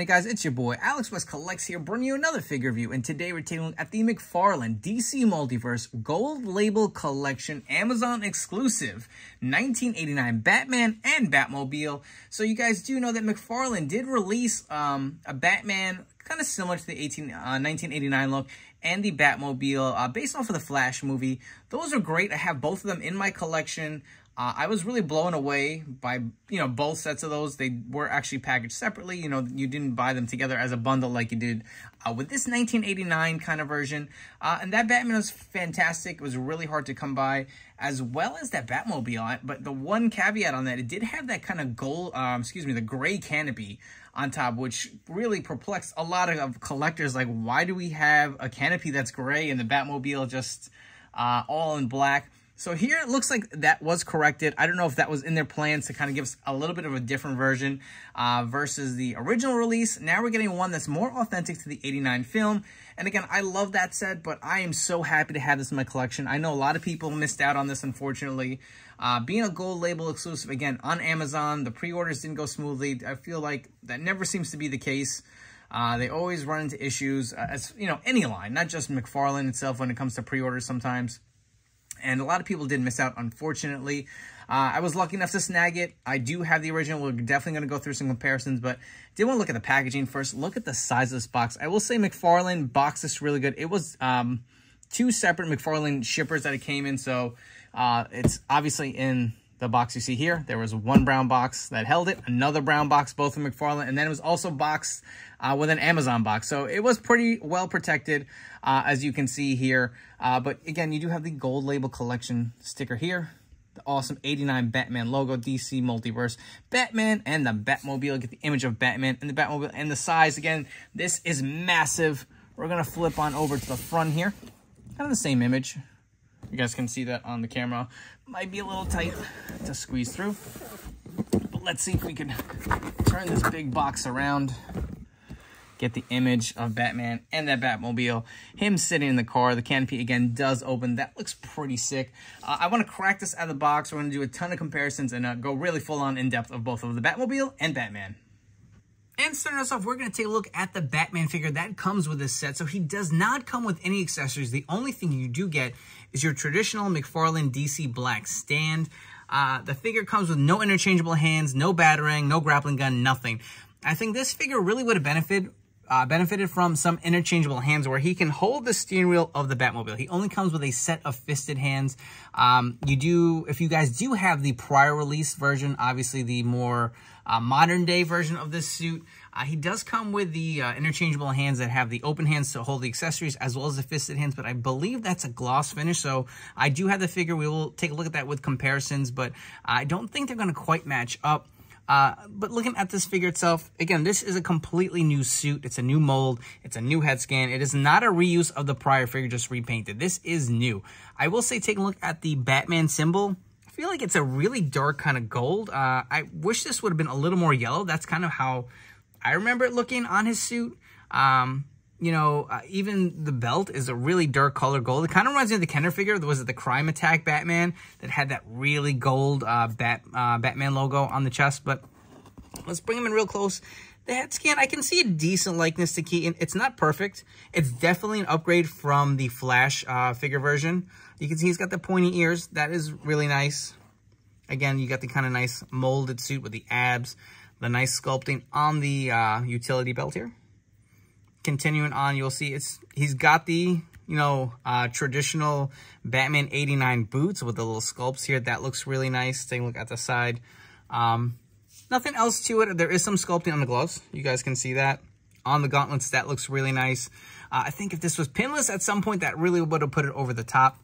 on, guys? It's your boy, Alex West Collects here, bringing you another figure review. And today we're taking a look at the McFarlane DC Multiverse Gold Label Collection Amazon exclusive 1989 Batman and Batmobile. So you guys do know that McFarlane did release um, a Batman kind of similar to the 18, uh, 1989 look and the Batmobile uh, based off of the Flash movie. Those are great. I have both of them in my collection. Uh, I was really blown away by, you know, both sets of those. They were actually packaged separately. You know, you didn't buy them together as a bundle like you did uh, with this 1989 kind of version. Uh, and that Batman was fantastic. It was really hard to come by, as well as that Batmobile. But the one caveat on that, it did have that kind of gold, um, excuse me, the gray canopy on top, which really perplexed a lot of collectors. Like, why do we have a canopy that's gray and the Batmobile just uh, all in black? So here it looks like that was corrected. I don't know if that was in their plans to kind of give us a little bit of a different version uh, versus the original release. Now we're getting one that's more authentic to the 89 film. And again, I love that set, but I am so happy to have this in my collection. I know a lot of people missed out on this, unfortunately. Uh, being a gold label exclusive, again, on Amazon, the pre-orders didn't go smoothly. I feel like that never seems to be the case. Uh, they always run into issues, uh, as you know, any line, not just McFarlane itself when it comes to pre-orders sometimes and a lot of people did miss out, unfortunately. Uh, I was lucky enough to snag it. I do have the original. We're definitely going to go through some comparisons, but did want to look at the packaging first. Look at the size of this box. I will say McFarlane box is really good. It was um, two separate McFarlane shippers that it came in, so uh, it's obviously in the box you see here. There was one brown box that held it, another brown box, both from McFarlane, and then it was also boxed uh, with an Amazon box. So it was pretty well protected, uh, as you can see here. Uh, but again, you do have the gold label collection sticker here. The awesome 89 Batman logo, DC Multiverse, Batman, and the Batmobile. Get the image of Batman and the Batmobile and the size. Again, this is massive. We're going to flip on over to the front here. Kind of the same image. You guys can see that on the camera. Might be a little tight to squeeze through. But let's see if we can turn this big box around. Get the image of Batman and that Batmobile. Him sitting in the car. The canopy, again, does open. That looks pretty sick. Uh, I want to crack this out of the box. We're going to do a ton of comparisons and uh, go really full on in depth of both of the Batmobile and Batman. And starting us off, we're going to take a look at the Batman figure that comes with this set. So he does not come with any accessories. The only thing you do get is your traditional McFarlane DC Black stand. Uh, the figure comes with no interchangeable hands, no batarang, no grappling gun, nothing. I think this figure really would have benefited uh, benefited from some interchangeable hands where he can hold the steering wheel of the Batmobile. He only comes with a set of fisted hands. Um, you do, if you guys do have the prior release version, obviously the more uh, modern day version of this suit, uh, he does come with the uh, interchangeable hands that have the open hands to hold the accessories as well as the fisted hands, but I believe that's a gloss finish, so I do have the figure. We will take a look at that with comparisons, but I don't think they're going to quite match up. Uh, but looking at this figure itself, again, this is a completely new suit. It's a new mold. It's a new head scan. It is not a reuse of the prior figure, just repainted. This is new. I will say, take a look at the Batman symbol. I feel like it's a really dark kind of gold. Uh, I wish this would have been a little more yellow. That's kind of how I remember it looking on his suit. Um, you know, uh, even the belt is a really dark color gold. It kind of reminds me of the Kenner figure. Was it the Crime Attack Batman that had that really gold uh, Bat uh, Batman logo on the chest? But let's bring him in real close. The head scan, I can see a decent likeness to Keaton. It's not perfect. It's definitely an upgrade from the Flash uh, figure version. You can see he's got the pointy ears. That is really nice. Again, you got the kind of nice molded suit with the abs, the nice sculpting on the uh, utility belt here continuing on, you'll see it's he's got the, you know, uh, traditional Batman 89 boots with the little sculpts here. That looks really nice. Take a look at the side. Um, nothing else to it. There is some sculpting on the gloves. You guys can see that. On the gauntlets, that looks really nice. Uh, I think if this was pinless at some point, that really would have put it over the top.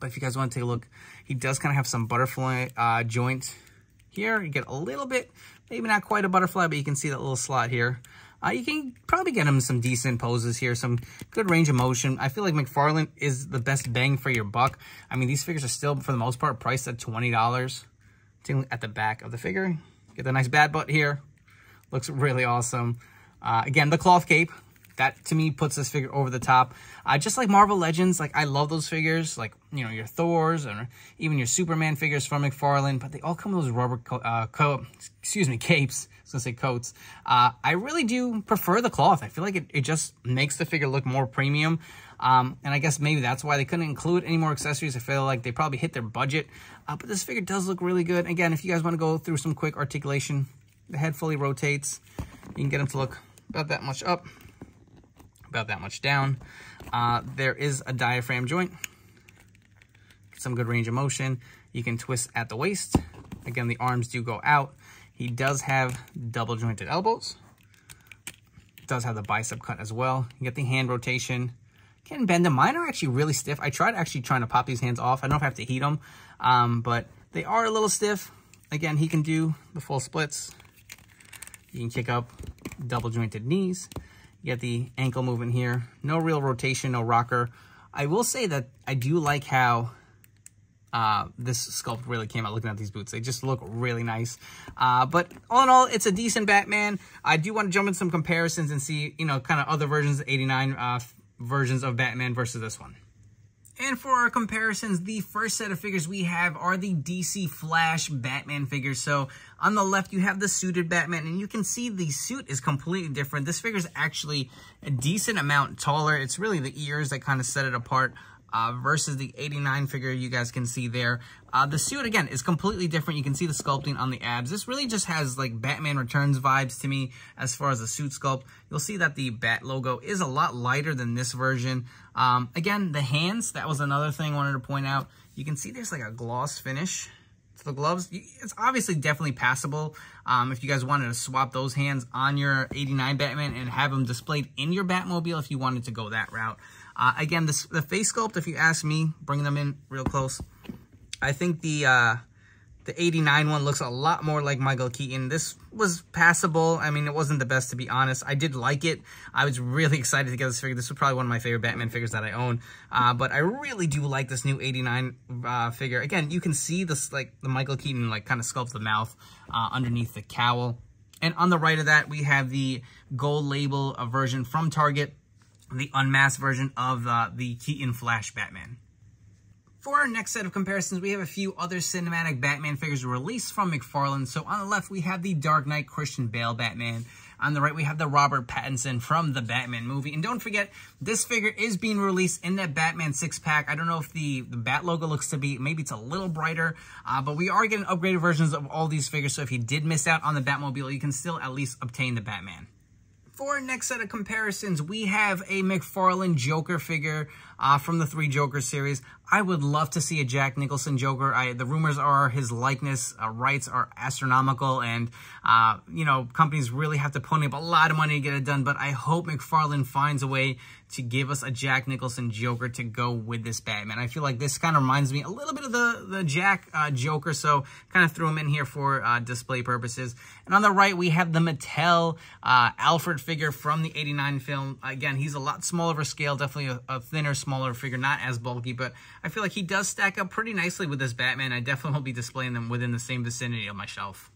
But if you guys want to take a look, he does kind of have some butterfly uh, joint here. You get a little bit, maybe not quite a butterfly, but you can see that little slot here. Uh, you can probably get him some decent poses here, some good range of motion. I feel like McFarlane is the best bang for your buck. I mean, these figures are still, for the most part, priced at $20. At the back of the figure. Get the nice bad butt here. Looks really awesome. Uh, again, the cloth cape. That to me puts this figure over the top. Uh, just like Marvel Legends, like I love those figures, like, you know, your Thors or even your Superman figures from McFarlane, but they all come with those rubber, co uh, co excuse me, capes. I was gonna say coats. Uh, I really do prefer the cloth. I feel like it, it just makes the figure look more premium. Um, and I guess maybe that's why they couldn't include any more accessories. I feel like they probably hit their budget. Uh, but this figure does look really good. Again, if you guys want to go through some quick articulation, the head fully rotates. You can get them to look about that much up, about that much down. Uh, there is a diaphragm joint. Some good range of motion. You can twist at the waist. Again, the arms do go out. He does have double jointed elbows. Does have the bicep cut as well. You get the hand rotation can bend them. Mine are actually really stiff. I tried actually trying to pop these hands off. I don't know if I have to heat them, um, but they are a little stiff. Again, he can do the full splits. You can kick up double jointed knees. Get the ankle movement here. No real rotation, no rocker. I will say that I do like how uh, this sculpt really came out looking at these boots. They just look really nice. Uh, but all in all, it's a decent Batman. I do want to jump in some comparisons and see, you know, kind of other versions 89 uh, versions of Batman versus this one. And for our comparisons, the first set of figures we have are the DC Flash Batman figures. So on the left, you have the suited Batman, and you can see the suit is completely different. This figure is actually a decent amount taller. It's really the ears that kind of set it apart uh, versus the 89 figure you guys can see there. Uh, the suit, again, is completely different. You can see the sculpting on the abs. This really just has, like, Batman Returns vibes to me as far as the suit sculpt. You'll see that the Bat logo is a lot lighter than this version. Um, again, the hands, that was another thing I wanted to point out. You can see there's, like, a gloss finish to the gloves. It's obviously definitely passable um, if you guys wanted to swap those hands on your 89 Batman and have them displayed in your Batmobile if you wanted to go that route. Uh, again, this, the face sculpt, if you ask me, bring them in real close. I think the uh, the 89 one looks a lot more like Michael Keaton. This was passable. I mean, it wasn't the best, to be honest. I did like it. I was really excited to get this figure. This was probably one of my favorite Batman figures that I own. Uh, but I really do like this new 89 uh, figure. Again, you can see this, like, the Michael Keaton, like, kind of sculpts the mouth uh, underneath the cowl. And on the right of that, we have the gold label version from Target the unmasked version of uh, the Keaton Flash Batman. For our next set of comparisons, we have a few other cinematic Batman figures released from McFarlane. So on the left, we have the Dark Knight Christian Bale Batman. On the right, we have the Robert Pattinson from the Batman movie. And don't forget, this figure is being released in that Batman six-pack. I don't know if the, the Bat logo looks to be, maybe it's a little brighter, uh, but we are getting upgraded versions of all these figures. So if you did miss out on the Batmobile, you can still at least obtain the Batman. For our next set of comparisons, we have a McFarlane Joker figure uh, from the Three Joker series. I would love to see a Jack Nicholson Joker. I, the rumors are his likeness uh, rights are astronomical, and uh, you know companies really have to pony up a lot of money to get it done. But I hope McFarlane finds a way to give us a Jack Nicholson Joker to go with this Batman. I feel like this kind of reminds me a little bit of the, the Jack uh, Joker, so kind of threw him in here for uh, display purposes. And on the right, we have the Mattel uh, Alfred figure from the 89 film. Again, he's a lot smaller of a scale, definitely a, a, thinner, smaller figure, not as bulky, but I feel like he does stack up pretty nicely with this Batman. I definitely will be displaying them within the same vicinity of my shelf.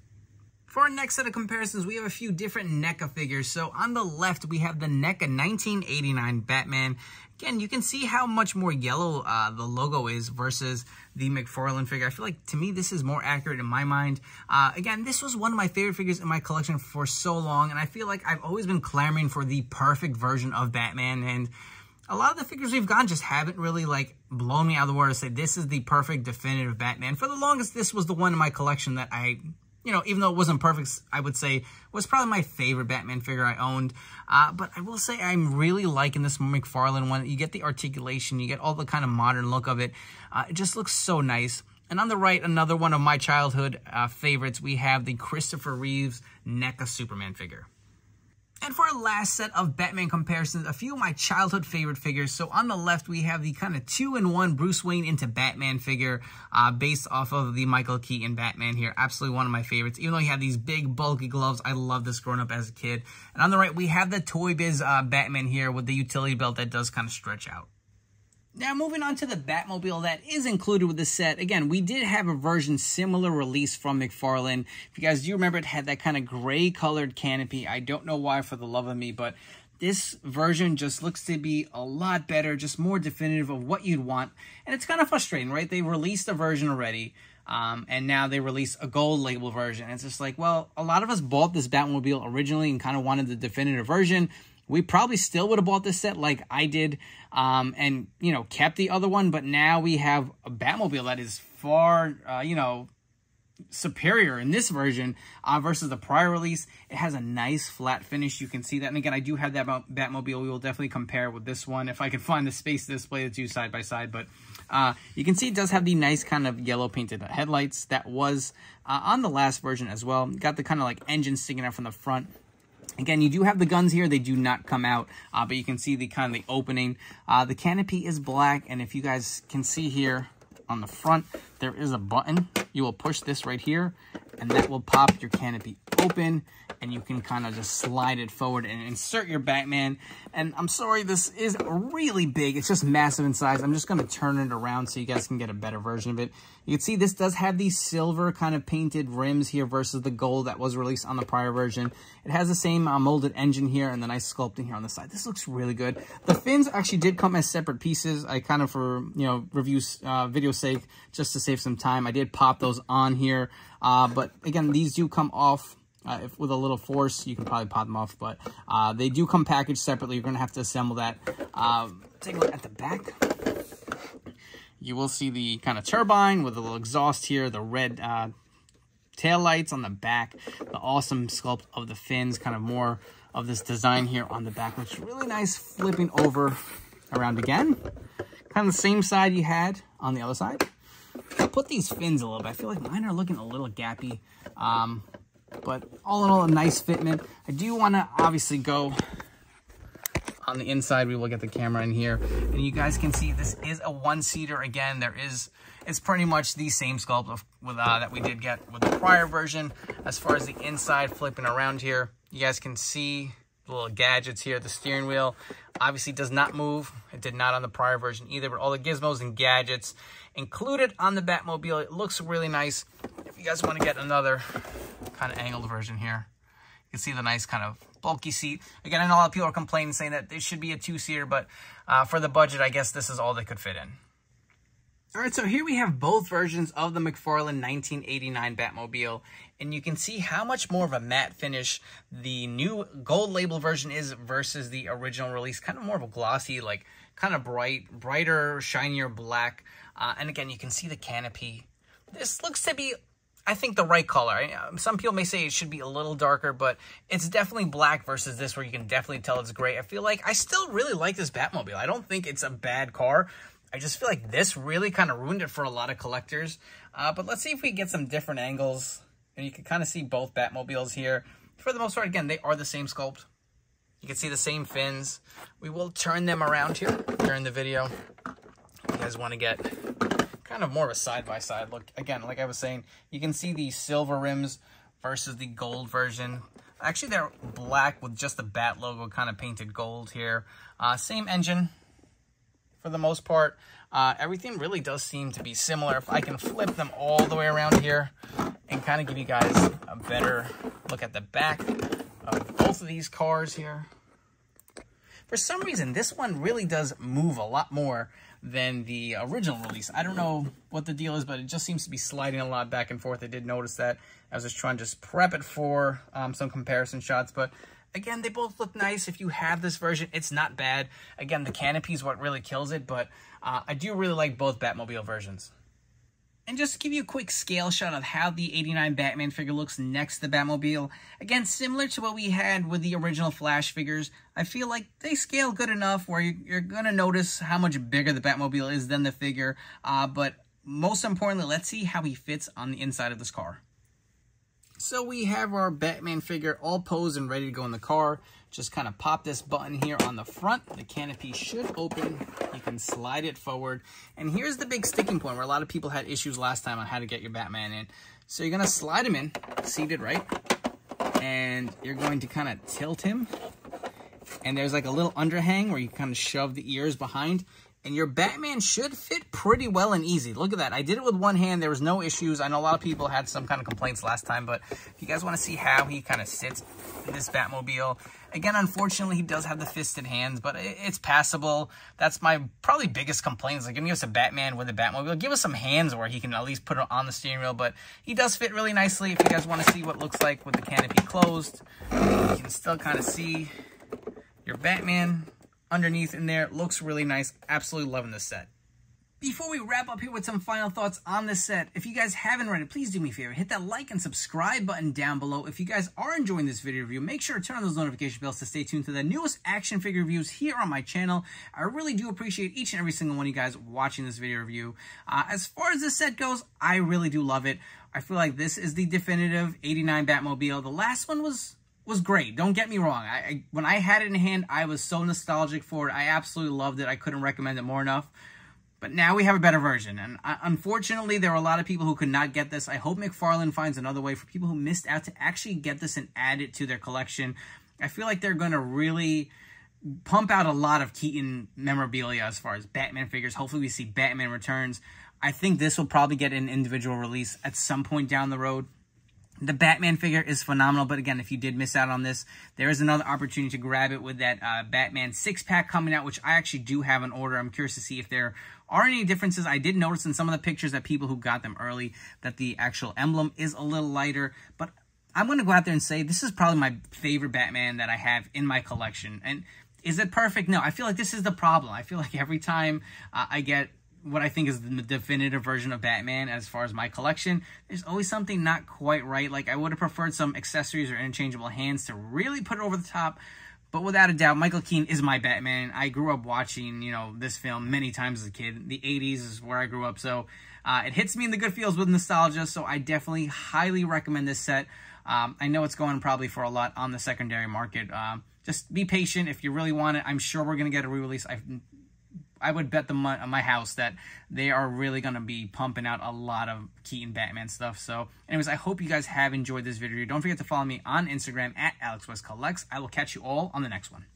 For our next set of comparisons, we have a few different NECA figures. So on the left, we have the NECA 1989 Batman. Again, you can see how much more yellow uh, the logo is versus the McFarlane figure. I feel like, to me, this is more accurate in my mind. Uh, again, this was one of my favorite figures in my collection for so long, and I feel like I've always been clamoring for the perfect version of Batman, and a lot of the figures we've gotten just haven't really like blown me out of the water to say this is the perfect definitive Batman. For the longest, this was the one in my collection that I you know, even though it wasn't perfect, I would say was probably my favorite Batman figure I owned. Uh, but I will say I'm really liking this McFarlane one. You get the articulation, you get all the kind of modern look of it. Uh, it just looks so nice. And on the right, another one of my childhood uh, favorites, we have the Christopher Reeves NECA Superman figure. And for our last set of Batman comparisons, a few of my childhood favorite figures. So on the left, we have the kind of two-in-one Bruce Wayne into Batman figure uh, based off of the Michael Keaton Batman here. Absolutely one of my favorites. Even though he had these big, bulky gloves, I love this growing up as a kid. And on the right, we have the Toy Biz uh, Batman here with the utility belt that does kind of stretch out. Now, moving on to the Batmobile that is included with the set. Again, we did have a version similar release from McFarlane. If you guys do remember, it had that kind of gray colored canopy. I don't know why for the love of me, but this version just looks to be a lot better, just more definitive of what you'd want. And it's kind of frustrating, right? They released a version already, um, and now they release a gold label version. It's just like, well, a lot of us bought this Batmobile originally and kind of wanted the definitive version. We probably still would have bought this set like I did um, and, you know, kept the other one. But now we have a Batmobile that is far, uh, you know, superior in this version uh, versus the prior release. It has a nice flat finish. You can see that. And again, I do have that Batmobile. We will definitely compare with this one if I can find the space to display the two side by side. But uh, you can see it does have the nice kind of yellow painted headlights that was uh, on the last version as well. Got the kind of like engine sticking out from the front. Again, you do have the guns here. They do not come out, uh, but you can see the kind of the opening. Uh, the canopy is black, and if you guys can see here, on the front, there is a button. You will push this right here, and that will pop your canopy open, and you can kind of just slide it forward and insert your Batman. And I'm sorry, this is really big. It's just massive in size. I'm just going to turn it around so you guys can get a better version of it. You can see this does have these silver kind of painted rims here versus the gold that was released on the prior version. It has the same uh, molded engine here and the nice sculpting here on the side. This looks really good. The fins actually did come as separate pieces. I kind of, for, you know, review uh, video sake, just to save some time, I did pop those on here. Uh, but again, these do come off uh, if with a little force, you can probably pop them off, but uh, they do come packaged separately. You're going to have to assemble that. Um, take a look at the back. You will see the kind of turbine with a little exhaust here, the red uh, tail lights on the back, the awesome sculpt of the fins, kind of more of this design here on the back, which is really nice flipping over around again. Kind of the same side you had on the other side. Put these fins a little bit. I feel like mine are looking a little gappy. Um, but all in all, a nice fitment. I do want to obviously go on the inside. We will get the camera in here. And you guys can see this is a one-seater. Again, there is, it's pretty much the same sculpt of, with, uh, that we did get with the prior version. As far as the inside flipping around here, you guys can see the little gadgets here. The steering wheel obviously does not move. It did not on the prior version either, but all the gizmos and gadgets included on the Batmobile. It looks really nice. If you guys want to get another kind of angled version here. You can see the nice kind of bulky seat. Again, I know a lot of people are complaining saying that this should be a two-seater, but uh, for the budget, I guess this is all they could fit in. All right, so here we have both versions of the McFarlane 1989 Batmobile, and you can see how much more of a matte finish the new gold label version is versus the original release. Kind of more of a glossy, like kind of bright, brighter, shinier black. Uh, and again, you can see the canopy. This looks to be I think the right color. Um, some people may say it should be a little darker, but it's definitely black versus this where you can definitely tell it's gray. I feel like I still really like this Batmobile. I don't think it's a bad car. I just feel like this really kind of ruined it for a lot of collectors. Uh, but let's see if we get some different angles. And you can kind of see both Batmobiles here. For the most part, again, they are the same sculpt. You can see the same fins. We will turn them around here during the video. You guys want to get kind of more of a side-by-side -side look. Again, like I was saying, you can see the silver rims versus the gold version. Actually, they're black with just the bat logo kind of painted gold here. Uh, same engine for the most part. Uh, everything really does seem to be similar. If I can flip them all the way around here and kind of give you guys a better look at the back of both of these cars here. For some reason, this one really does move a lot more than the original release. I don't know what the deal is, but it just seems to be sliding a lot back and forth. I did notice that. I was just trying to just prep it for um, some comparison shots, but again, they both look nice. If you have this version, it's not bad. Again, the canopy is what really kills it, but uh, I do really like both Batmobile versions. And just to give you a quick scale shot of how the 89 Batman figure looks next to the Batmobile, again, similar to what we had with the original Flash figures, I feel like they scale good enough where you're going to notice how much bigger the Batmobile is than the figure, uh, but most importantly, let's see how he fits on the inside of this car. So we have our Batman figure all posed and ready to go in the car. Just kind of pop this button here on the front. The canopy should open. You can slide it forward. And here's the big sticking point where a lot of people had issues last time on how to get your Batman in. So you're going to slide him in, seated right, and you're going to kind of tilt him. And there's like a little underhang where you kind of shove the ears behind. And your Batman should fit pretty well and easy. Look at that. I did it with one hand. There was no issues. I know a lot of people had some kind of complaints last time, but if you guys want to see how he kind of sits in this Batmobile, again, unfortunately, he does have the fisted hands, but it's passable. That's my probably biggest complaint is like, give me us a Batman with a Batmobile. Give us some hands where he can at least put it on the steering wheel, but he does fit really nicely. If you guys want to see what looks like with the canopy closed, you can still kind of see your Batman underneath in there. Looks really nice. Absolutely loving this set. Before we wrap up here with some final thoughts on this set, if you guys haven't read it, please do me a favor. Hit that like and subscribe button down below. If you guys are enjoying this video review, make sure to turn on those notification bells to stay tuned to the newest action figure reviews here on my channel. I really do appreciate each and every single one of you guys watching this video review. Uh, as far as this set goes, I really do love it. I feel like this is the definitive 89 Batmobile. The last one was was great. Don't get me wrong. I, I, when I had it in hand, I was so nostalgic for it. I absolutely loved it. I couldn't recommend it more enough. But now we have a better version. And uh, unfortunately, there were a lot of people who could not get this. I hope McFarlane finds another way for people who missed out to actually get this and add it to their collection. I feel like they're going to really pump out a lot of Keaton memorabilia as far as Batman figures. Hopefully we see Batman Returns. I think this will probably get an individual release at some point down the road. The Batman figure is phenomenal, but again, if you did miss out on this, there is another opportunity to grab it with that uh, Batman six-pack coming out, which I actually do have an order. I'm curious to see if there are any differences. I did notice in some of the pictures that people who got them early that the actual emblem is a little lighter, but I'm going to go out there and say this is probably my favorite Batman that I have in my collection. And is it perfect? No, I feel like this is the problem. I feel like every time uh, I get what I think is the definitive version of Batman as far as my collection. There's always something not quite right. Like I would have preferred some accessories or interchangeable hands to really put it over the top. But without a doubt, Michael Keaton is my Batman. I grew up watching, you know, this film many times as a kid. The 80s is where I grew up. So uh, it hits me in the good feels with nostalgia. So I definitely highly recommend this set. Um, I know it's going probably for a lot on the secondary market. Um, just be patient if you really want it. I'm sure we're going to get a re-release. I've I would bet the my, my house that they are really going to be pumping out a lot of Keaton Batman stuff. So, anyways, I hope you guys have enjoyed this video. Don't forget to follow me on Instagram at Alex West Collects. I will catch you all on the next one.